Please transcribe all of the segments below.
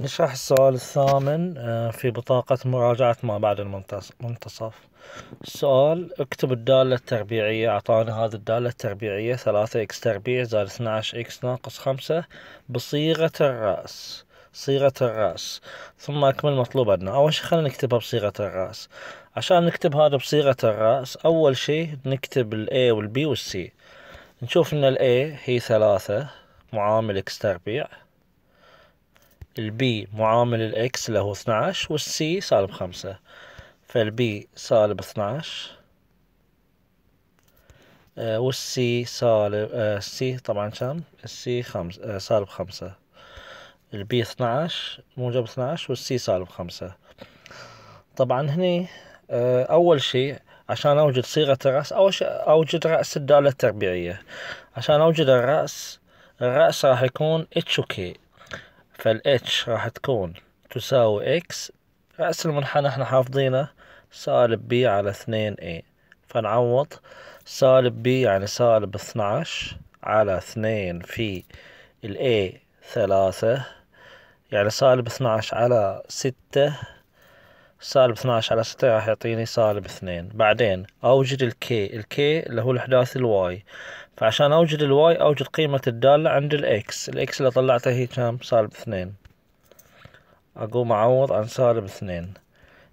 نشرح السؤال الثامن آه، في بطاقة مراجعة ما بعد المنتصف. السؤال اكتب الدالة التربيعية أعطانا هذه الدالة التربيعية ثلاثة X تربيع زائد اثنى عشر X ناقص خمسة بصيغة الرأس. صيغة الرأس. ثم أكمل مطلوب عندنا. أول شي خلينا نكتبها بصيغة الرأس. عشان نكتب هذا بصيغة الرأس أول شي نكتب ال A وال B وال C. نشوف إن ال A هي ثلاثة معامل X تربيع. ال B معامل ال X هو 12 وال C سالب خمسة. فال B سالب 12 آه والسي سالب آه السي طبعا كم؟ السي خمس آه سالب خمسة. ال B 12 موجب 12 وال C سالب خمسة. طبعا هني آه أول شيء عشان أوجد صيغة الرأس أول شيء أوجد رأس الدالة التربيعية. عشان أوجد الرأس الرأس راح يكون H و K فال H راح تكون تساوي X. رأس المنحنى إحنا حافظينه سالب B على اثنين A. فنعوض سالب B يعني سالب اثناش على اثنين في ال A ثلاثة. يعني سالب اثناش على ستة سالب اثناش على ستة راح يعطيني سالب اثنين. بعدين أوجد ال K ال K اللي هو الإحداث ال Y. فعشان أوجد ال Y أوجد قيمة الدالة عند ال X. ال X اللي طلعته هي كام؟ سالب اثنين. أقوم أعوض عن سالب اثنين.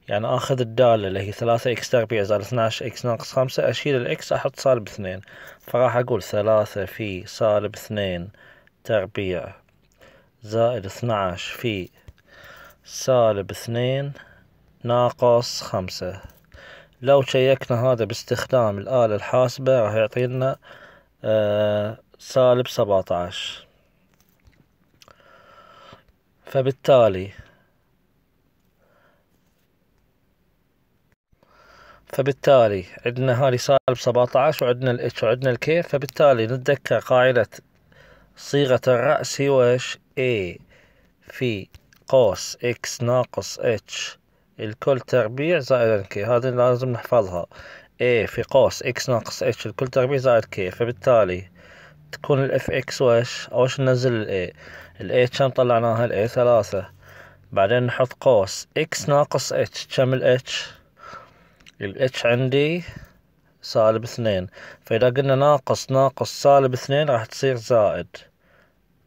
يعني آخذ الدالة اللي هي ثلاثة إكس تربيع زائد اثناش إكس ناقص خمسة أشيل ال X أحط سالب اثنين. فراح أقول ثلاثة في سالب اثنين تربيع زائد اثناش في سالب اثنين ناقص خمسة. لو شيكنا هذا باستخدام الآلة الحاسبة راح يعطينا آه سالب سبعتاش فبالتالي فبالتالي عندنا هذه سالب سبعتاش وعندنا الاتش وعندنا الكي فبالتالي نتذكر قاعدة صيغة الرأس هي وش A في قوس x ناقص h. الكل تربيع زائد الكي هذه لازم نحفظها. A في قوس x ناقص h. الكل تربيع زائد k. فبالتالي تكون ال fx وش أول شي ننزل ال a ال a كم طلعناها؟ ال a ثلاثة. بعدين نحط قوس x ناقص h. كم ال h ال h عندي سالب اثنين. فإذا قلنا ناقص ناقص سالب اثنين راح تصير زائد.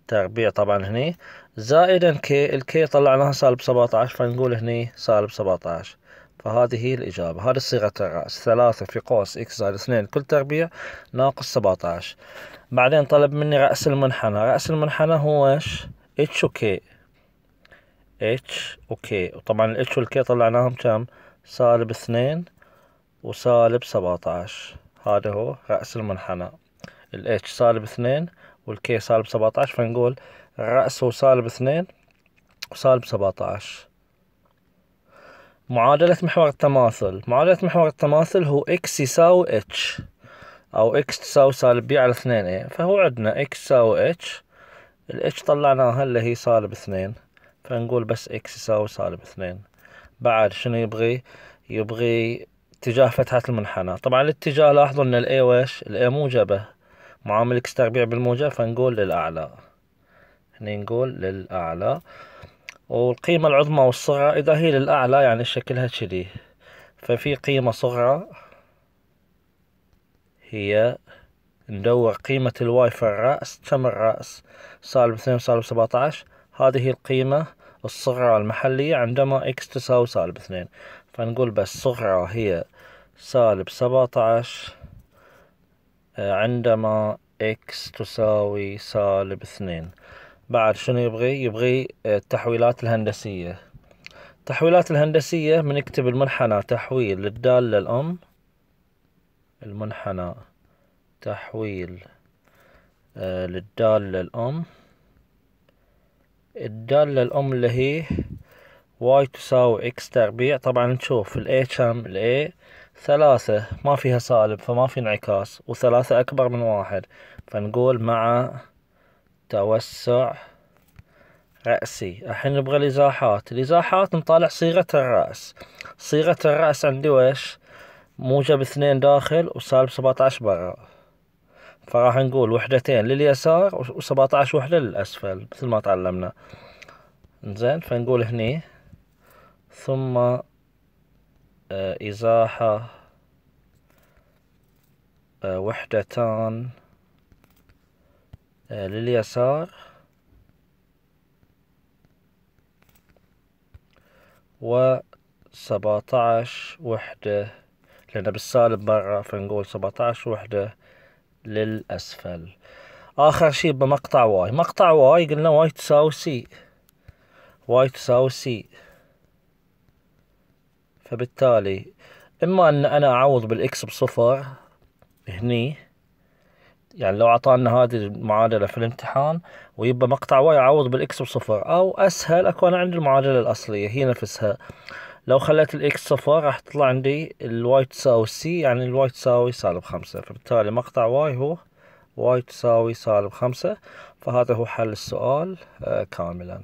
تربيع طبعا هني. زائدا K ال K طلعناها سالب سبعتاش فنقول هني سالب سبعتاش فهذه هي الإجابة. هذه صيغة الرأس. ثلاثة في قوس X زائد اثنين. كل تربيع ناقص سبعتاش بعدين طلب مني رأس المنحنى. رأس المنحنى هو إيش؟ اتش وكي اتش وكي وطبعا الاتش والكي طلعناهم كم؟ سالب اثنين وسالب سبعتاش هذا هو رأس المنحنى. الاتش سالب اثنين والكي سالب سبعتاش فنقول الرأس هو سالب اثنين وسالب سبعتاش. معادلة محور التماثل. معادلة محور التماثل هو x يساوي h أو x تساوي سالب b على اثنين a. فهو عندنا x يساوي h. ال h طلعناها اللي هي سالب اثنين. فنقول بس x يساوي سالب اثنين. بعد شنو يبغي؟ يبغي اتجاه فتحة المنحنى. طبعا الاتجاه لاحظوا إن ال A وش ال A موجبة معامل x تربيع بالموجب فنقول للأعلى. هني نقول للأعلى. والقيمة العظمى والصغرى إذا هي للأعلى يعني شكلها كذي. ففي قيمة صغرى هي ندور قيمة الواي في الرأس. كم الرأس؟ سالب اثنين وسالب سبعتاش هذه القيمة الصغرى المحلية عندما X تساوي سالب اثنين. فنقول بس صغرى هي سالب سبعتاش آه، عندما X تساوي سالب اثنين. بعد شنو يبغي؟ يبغي آه، التحويلات الهندسية. التحويلات الهندسية بنكتب المنحنى تحويل للدالة الأم. المنحنى تحويل آه، للدالة الأم. الدالة الأم اللي هي y تساوي x تربيع. طبعا نشوف ال a كم؟ ال a ثلاثة ما فيها سالب فما في انعكاس وثلاثة أكبر من واحد. فنقول مع توسع رأسي. الحين نبغى الإزاحات. الإزاحات نطالع صيغة الرأس. صيغة الرأس عندي ويش موجب اثنين داخل وسالب سبعتاش برا. فراح نقول وحدتين لليسار وسبعتاش وحدة للأسفل مثل ما تعلمنا. زين فنقول هني. ثم إزاحة آه، وحدتان آه، لليسار وسبعتعش وحدة لأن بالسالب برا فنقول سبعتعش وحدة للأسفل. آخر شي بمقطع واي. مقطع واي قلنا واي تساوي سي واي تساوي سي فبالتالي إما أن أنا أعوض بال X بصفر هني يعني لو أعطانا هذه المعادلة في الامتحان ويبغى مقطع Y أعوض بال X بصفر أو أسهل أكون عندي المعادلة الأصلية هي نفسها. لو خليت ال X صفر راح تطلع عندي الواي تساوي سي يعني الواي تساوي سالب خمسة. فبالتالي مقطع Y هو Y تساوي سالب خمسة فهذا هو حل السؤال آه، كاملا.